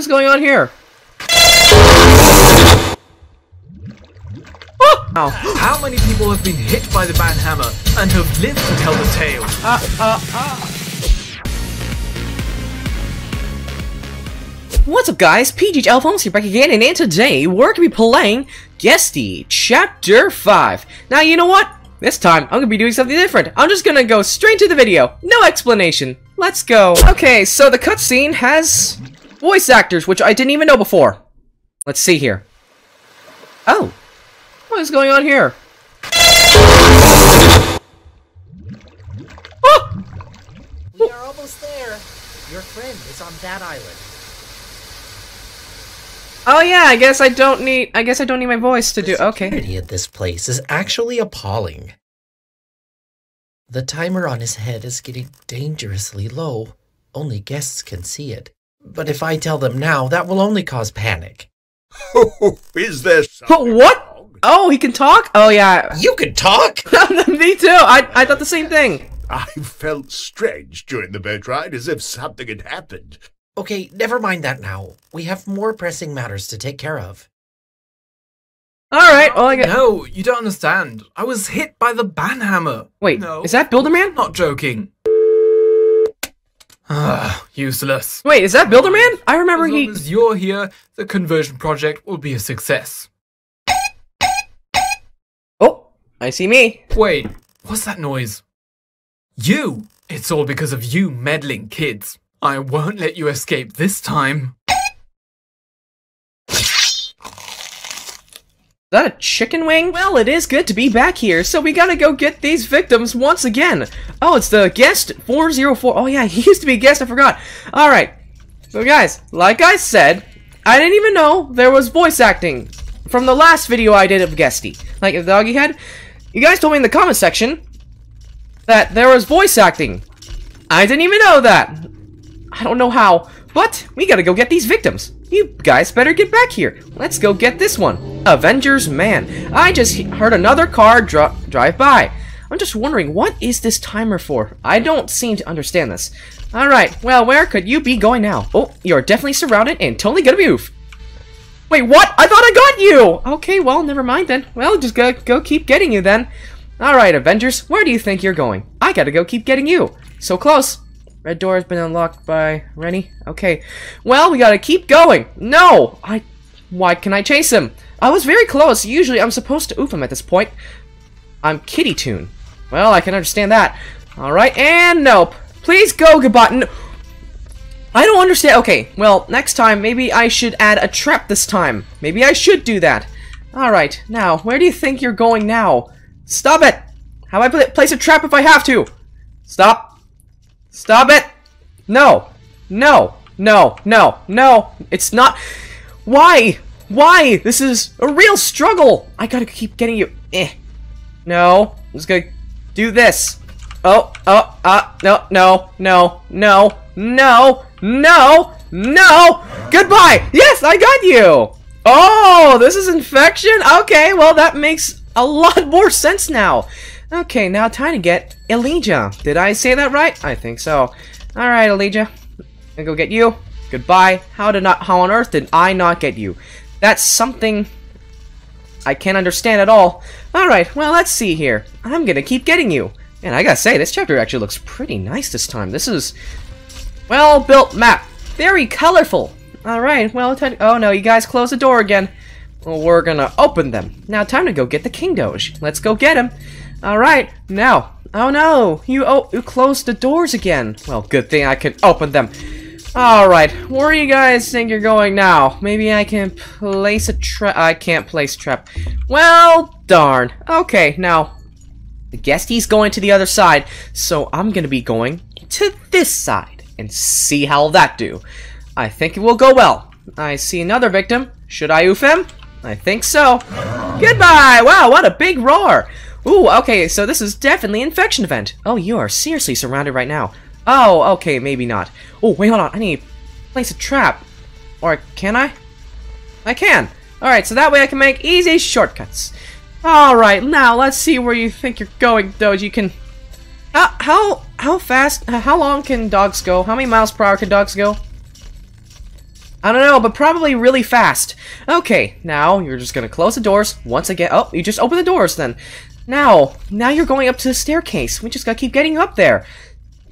is going on here? Oh! How many people have been hit by the banhammer and have lived to tell the tale? What's up guys, PghLFilms here back again, and today we're gonna be playing Guesty Chapter 5. Now you know what? This time, I'm gonna be doing something different. I'm just gonna go straight to the video. No explanation. Let's go. Okay, so the cutscene has voice actors, which I didn't even know before. Let's see here. Oh. What is going on here? Oh! We are almost there. Your friend is on that island. Oh yeah, I guess I don't need I guess I don't need my voice to do okay. Security at this place is actually appalling. The timer on his head is getting dangerously low. Only guests can see it. But if I tell them now, that will only cause panic. Is there something what? wrong? Oh, he can talk? Oh yeah. You can talk? Me too. I I thought the same thing. I felt strange during the boat ride, as if something had happened. Okay, never mind that now. We have more pressing matters to take care of. All right. Well, I got. No, you don't understand. I was hit by the banhammer. Wait, no, is that Builderman? not joking. Ah, useless. Wait, is that Builderman? I remember As long he. as you're here, the conversion project will be a success. Oh, I see me. Wait, what's that noise? You! It's all because of you meddling kids. I won't let you escape this time. Is that a chicken wing? Well, it is good to be back here, so we gotta go get these victims once again. Oh, it's the guest 404. Oh yeah, he used to be a guest, I forgot. Alright. So guys, like I said, I didn't even know there was voice acting from the last video I did of Guesty. Like the doggy head. You guys told me in the comment section that there was voice acting. I didn't even know that. I don't know how, but we gotta go get these victims. You guys better get back here. Let's go get this one. Avengers Man. I just he- heard another car dri- drive by. I'm just wondering, what is this timer for? I don't seem to understand this. Alright, well, where could you be going now? Oh, you're definitely surrounded and totally gonna move. Wait, what? I thought I got you! Okay, well, never mind then. Well, just go, go keep getting you then. Alright, Avengers, where do you think you're going? I gotta go keep getting you. So close. Red door has been unlocked by Rennie. Okay. Well, we gotta keep going. No! I... Why can I chase him? I was very close. Usually I'm supposed to oof him at this point. I'm Kitty Toon. Well, I can understand that. Alright, and nope. Please go, Gabotten. I don't understand. Okay, well, next time, maybe I should add a trap this time. Maybe I should do that. Alright, now, where do you think you're going now? Stop it! How I pla- place a trap if I have to? Stop. Stop it! No! No! No! No! No! It's not. Why? Why? This is a real struggle! I gotta keep getting you. Eh. No. I'm just gonna do this. Oh, oh, uh, no, no, no, no, no, no, no! Goodbye! Yes, I got you! Oh, this is infection? Okay, well, that makes a lot more sense now. Okay, now time to get Elijah. Did I say that right? I think so. Alright, Elijah. I'm gonna go get you. Goodbye. How did not how on earth did I not get you? That's something I can't understand at all. Alright, well let's see here. I'm gonna keep getting you. And I gotta say, this chapter actually looks pretty nice this time. This is well built map. Very colorful. Alright, well oh no, you guys close the door again. Well, we're gonna open them. Now time to go get the King Doge. Let's go get him. Alright, now. Oh no, you oh you closed the doors again. Well, good thing I can open them. Alright, where do you guys think you're going now? Maybe I can place a trap. I can't place trap. Well, darn. Okay, now, the guestie's going to the other side, so I'm gonna be going to this side and see how that do. I think it will go well. I see another victim. Should I oof him? I think so. Goodbye! Wow, what a big roar! Ooh, okay, so this is definitely infection event. Oh, you are seriously surrounded right now. Oh, okay, maybe not. Oh, wait, hold on. I need to place a trap. Or can I? I can. Alright, so that way I can make easy shortcuts. Alright, now let's see where you think you're going. You can... How, how, how fast, uh, how long can dogs go? How many miles per hour can dogs go? I don't know, but probably really fast. Okay, now you're just gonna close the doors once again. Oh, you just open the doors then. Now, now you're going up to the staircase. We just gotta keep getting up there.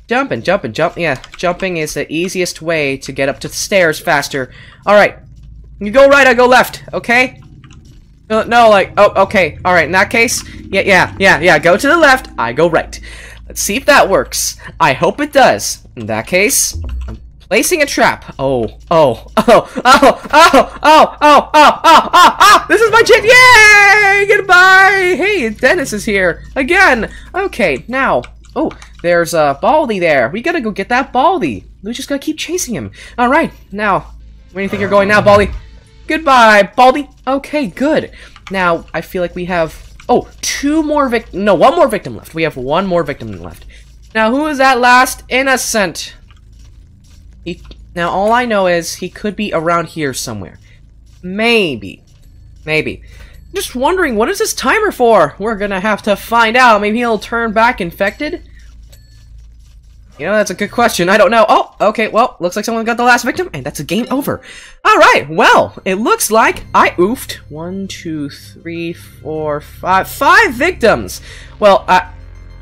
Jumping, jumping, jump. Yeah, jumping is the easiest way to get up to the stairs faster. Alright. You go right, I go left, okay? No, no, like, oh, okay. Alright, in that case, yeah, yeah, yeah, yeah, go to the left, I go right. Let's see if that works. I hope it does. In that case, placing a trap. Oh, oh, oh, oh, oh, oh, oh, oh, oh, oh, oh, this is my chance. Yay! Goodbye. Hey, Dennis is here again. Okay, now, oh, there's a uh, Baldi there. We gotta go get that Baldi. We just gotta keep chasing him. All right, now, where do you think you're going now, Baldi? Goodbye, Baldi. Okay, good. Now, I feel like we have Oh, two more vic- no, one more victim left. We have one more victim left. Now, who is that last innocent? He, now, all I know is he could be around here somewhere. Maybe. Maybe. Just wondering, what is this timer for? We're gonna have to find out. Maybe he'll turn back infected? You know, that's a good question. I don't know. Oh, okay, well, looks like someone got the last victim, and that's a game over. Alright, well, it looks like I oofed. One, two, three, four, five, five victims! Well, I...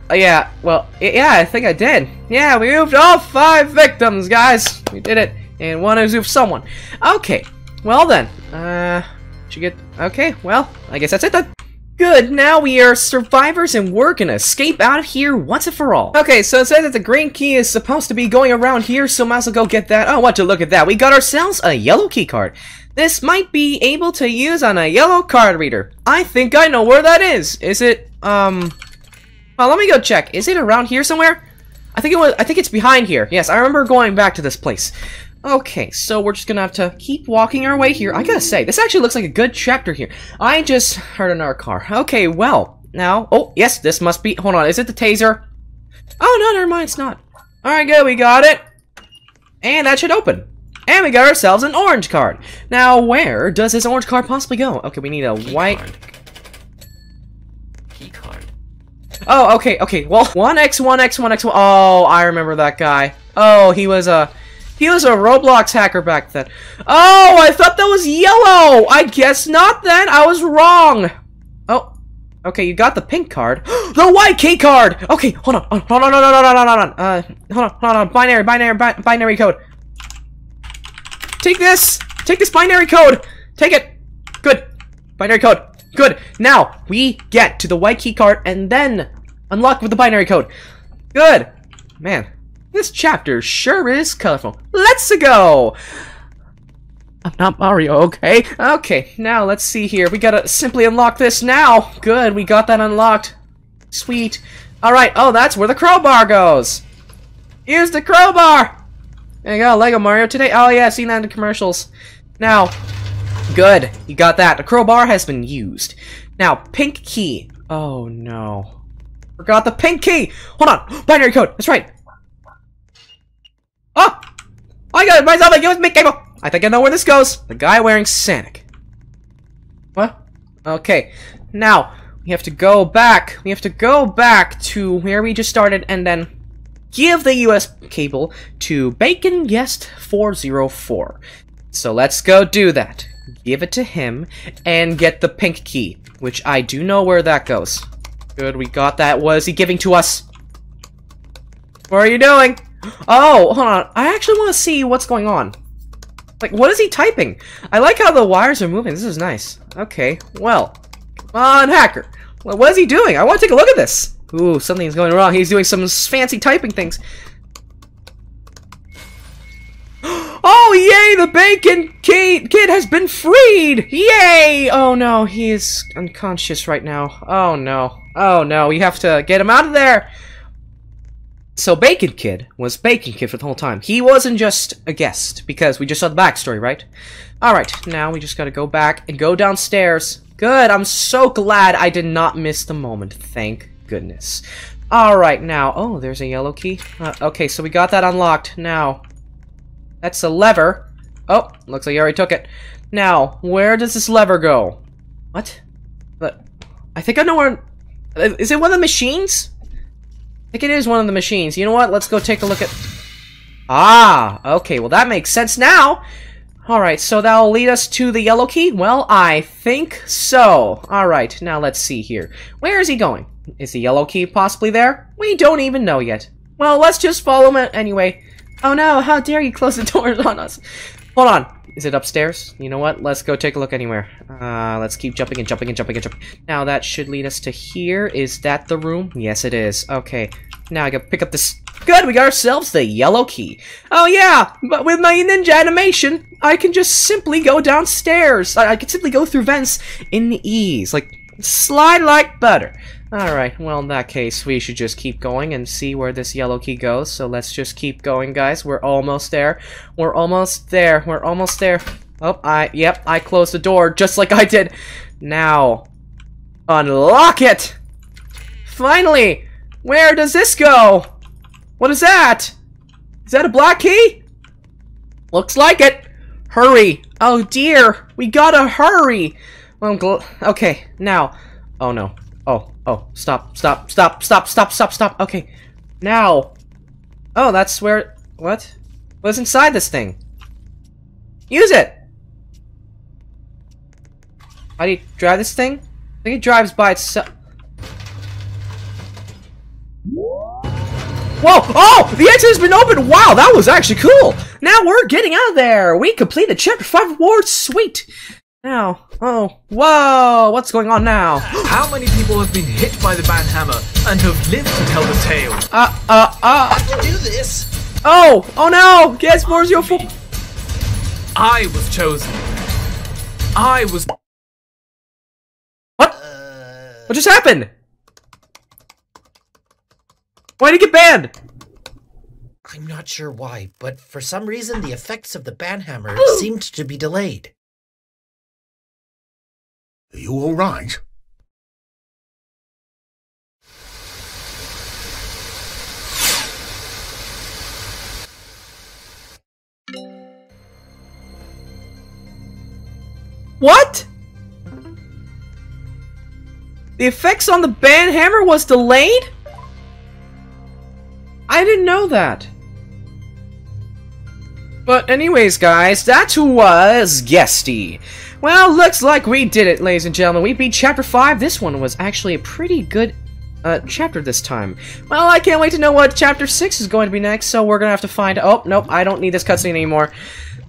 Uh, yeah, well, yeah, I think I did. Yeah, we oofed all five victims, guys! We did it. And one is oofed someone. Okay, well then, uh... Should get... Okay, well, I guess that's it then. Good, now we are survivors and we're gonna escape out of here once and for all. Okay, so it says that the green key is supposed to be going around here, so might as well go get that. Oh, what to look at that. We got ourselves a yellow key card. This might be able to use on a yellow card reader. I think I know where that is. Is it, um... Well, let me go check. Is it around here somewhere? I think it was, I think it's behind here. Yes, I remember going back to this place. Okay, so we're just gonna have to keep walking our way here. I gotta say, this actually looks like a good chapter here. I just heard another car. Okay, well, now, oh, yes, this must be, hold on, is it the taser? Oh, no, never mind, it's not. Alright, good, we got it. And that should open. And we got ourselves an orange card. Now, where does this orange card possibly go? Okay, we need a white... Card. Key card. Oh, okay, okay, well, 1x, 1x, 1x, oh, I remember that guy. Oh, he was a... He was a Roblox hacker back then. Oh, I thought that was yellow! I guess not then. I was wrong. Oh, okay, you got the pink card. the white key card! Okay, hold on, hold on, hold on, hold on, hold on, hold on. Uh, hold on, hold on. Binary, binary, bi binary code. Take this! Take this binary code! Take it! Good. Binary code. Good. Now, we get to the white key card and then unlock with the binary code. Good. Man, this chapter sure is colorful. Let's go! I'm not Mario, okay? Okay, now let's see here. We gotta simply unlock this now. Good, we got that unlocked. Sweet. Alright, oh, that's where the crowbar goes. Here's the crowbar! There you go, Lego Mario today. Oh yeah, I've seen that in the commercials. Now, good, you got that. The crowbar has been used. Now, pink key. Oh no. Forgot the pink key! Hold on! Binary code! That's right! Oh! I got it myself! It was cable! I think I know where this goes. The guy wearing Sonic. What? Okay. Now, we have to go back. We have to go back to where we just started and then give the US cable to Bacon Guest 404. So let's go do that. Give it to him and get the pink key, which I do know where that goes. Good, we got that. What is he giving to us? What are you doing? Oh, hold on. I actually want to see what's going on. Like, what is he typing? I like how the wires are moving. This is nice. Okay, well. Come on, hacker. What is he doing? I want to take a look at this. Ooh, something's going wrong. He's doing some fancy typing things. The bacon kid, has been freed! Yay! Oh no, he is unconscious right now. Oh no. Oh no, we have to get him out of there! So Bacon Kid was Bacon Kid for the whole time. He wasn't just a guest, because we just saw the backstory, right? Alright, now we just gotta go back and go downstairs. Good, I'm so glad I did not miss the moment. Thank goodness. Alright, now, oh, there's a yellow key. Uh, okay, so we got that unlocked. Now, that's a lever. Oh, looks like you already took it. Now, where does this lever go? What? But I think I know where... Is it one of the machines? I think it is one of the machines. You know what? Let's go take a look at... Ah, okay. Well, that makes sense now. Alright, so that'll lead us to the yellow key? Well, I think so. Alright, now let's see here. Where is he going? Is the yellow key possibly there? We don't even know yet. Well, let's just follow him anyway. Oh no, how dare you close the doors on us. Hold on. Is it upstairs? You know what? Let's go take a look anywhere. Uh, let's keep jumping and jumping and jumping and jumping. Now that should lead us to here. Is that the room? Yes, it is. Okay. Now I gotta pick up this Good, we got ourselves the yellow key. Oh yeah, but with my ninja animation, I can just simply go downstairs. I, I can simply go through vents in ease, like slide like butter. Alright, well in that case, we should just keep going and see where this yellow key goes. So let's just keep going, guys. We're almost there. We're almost there. We're almost there. Oh, I, yep, I closed the door just like I did. Now, unlock it! Finally! Where does this go? What is that? Is that a black key? Looks like it. Hurry. Oh dear. We gotta hurry. Well, okay, now. Oh no. Oh, oh, stop, stop, stop, stop, stop, stop, stop. Okay, now. Oh, that's where. What? What's inside this thing? Use it! How do you drive this thing? I think it drives by itself. Whoa! Oh! The exit has been opened! Wow, that was actually cool! Now we're getting out of there! We completed Chapter 5 Reward Sweet! Now, oh, whoa! What's going on now? How many people have been hit by the banhammer and have lived to tell the tale? Uh, uh, uh... I can do this! Oh! Oh no! Guess 404... I was chosen. I was... What? Uh... What just happened? Why did he get banned? I'm not sure why, but for some reason the effects of the banhammer seemed to be delayed. Are you all right? What? The effects on the banhammer was delayed? I didn't know that. But anyways, guys, that was Guesty. Well, looks like we did it, ladies and gentlemen. We beat Chapter 5. This one was actually a pretty good uh, chapter this time. Well, I can't wait to know what Chapter 6 is going to be next, so we're going to have to find... Oh, nope, I don't need this cutscene anymore.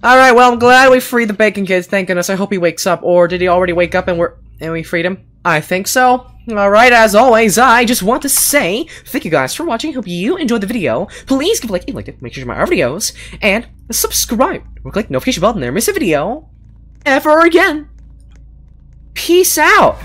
Alright, well, I'm glad we freed the Bacon Kid, thank goodness. I hope he wakes up, or did he already wake up and we're... and we freed him? I think so. Alright, as always, I just want to say thank you guys for watching. Hope you enjoyed the video. Please give a like if you liked it, make sure to my other videos, and subscribe. Or click the notification button there, miss a video ever again. Peace out.